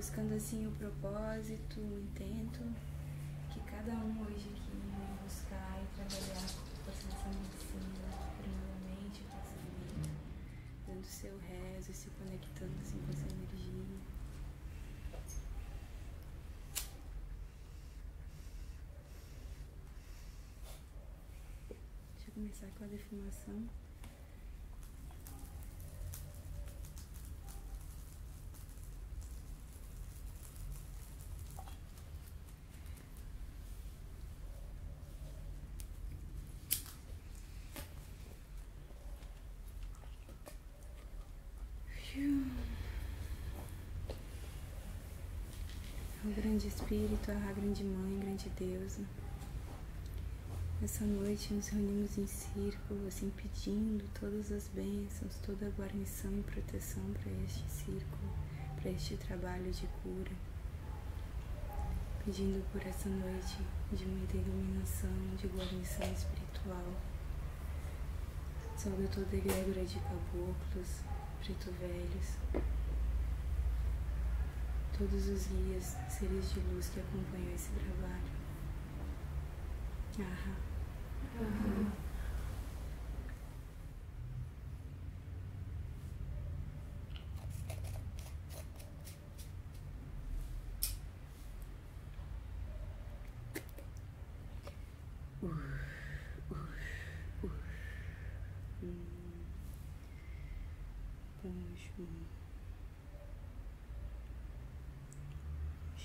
buscando assim o propósito, o intento que cada um hoje aqui vem buscar e trabalhar com essa medicina, primeiramente, pensamento, dando seu rezo e se conectando assim com essa energia. Deixa eu começar com a definição. O grande Espírito, a grande Mãe, grande Deusa. Nessa noite nos reunimos em círculo, assim pedindo todas as bênçãos, toda a guarnição e proteção para este círculo, para este trabalho de cura. Pedindo por essa noite de muita iluminação, de guarnição espiritual. Salve toda a egrégora de caboclos, preto velhos, todos os guias, seres de luz que acompanham esse trabalho. Aham. Aham.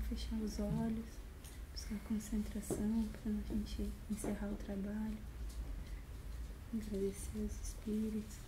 fechar os olhos, buscar concentração para a gente encerrar o trabalho. Agradecer os espíritos.